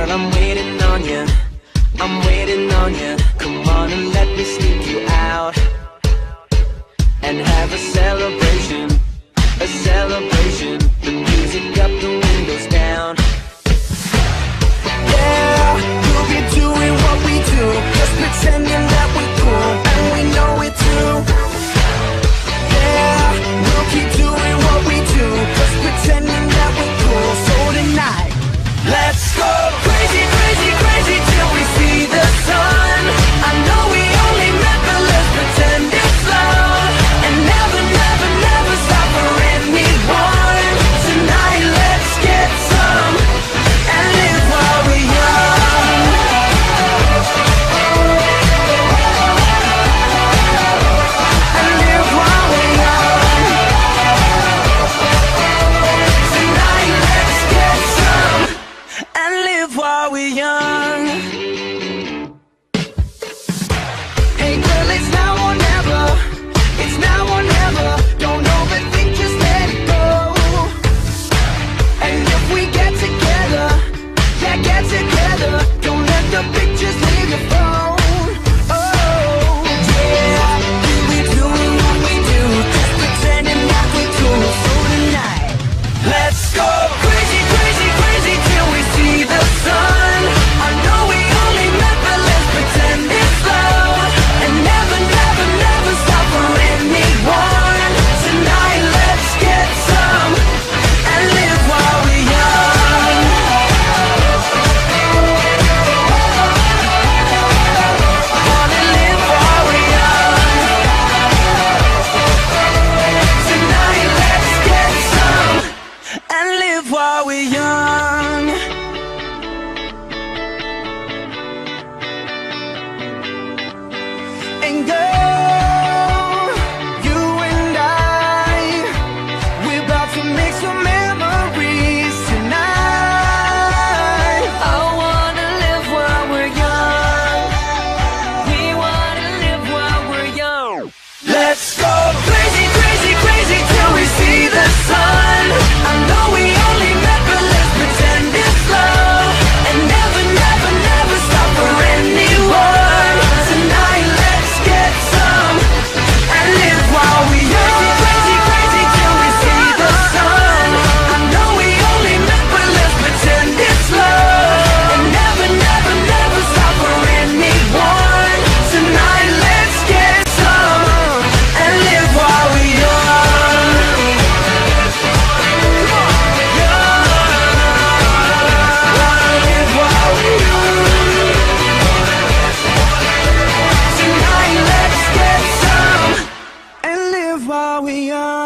Girl, I'm waiting on you. I'm waiting on you. Come on and let me sleep. While we're young. Tonight, let's